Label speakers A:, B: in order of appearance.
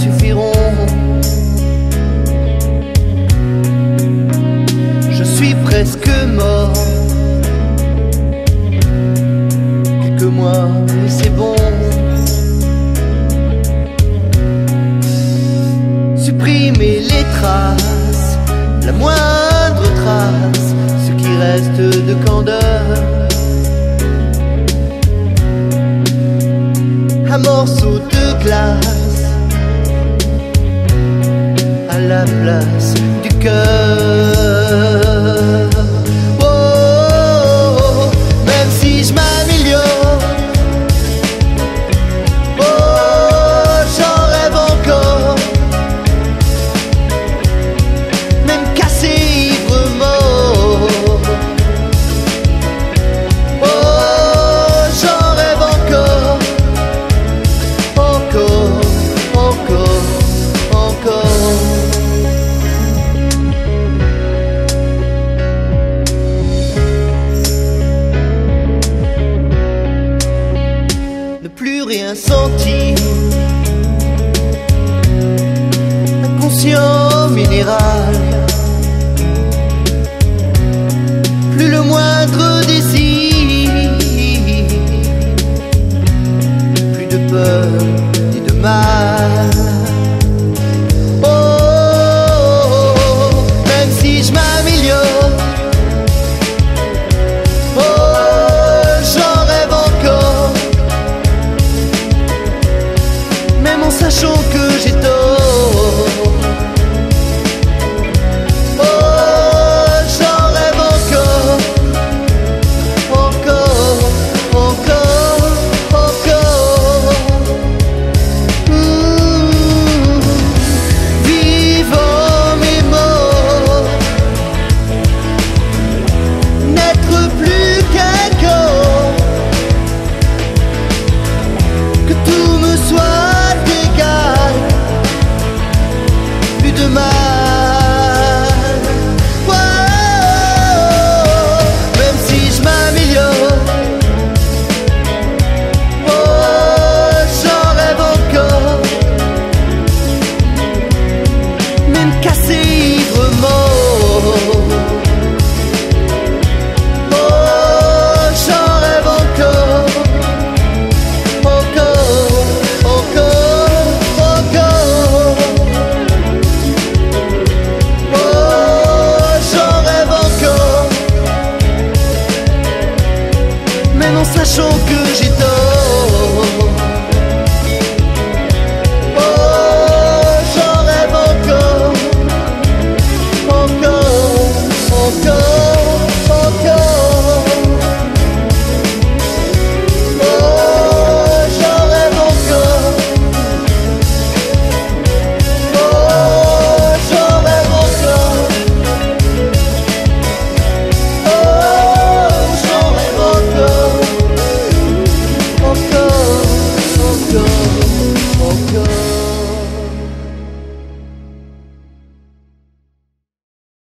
A: suffiront. Je suis presque mort. Quelques mois, et c'est bon. Supprimer les traces, la moindre trace, ce qui reste de candeur. Un morceau de glace place du cœur. Rien sentir. Inconscient minéral. Plus le moindre cassé ivrement. Oh, j'en rêve encore, encore, encore, encore. Oh, j'en rêve encore. Mais non, sachant que j'ai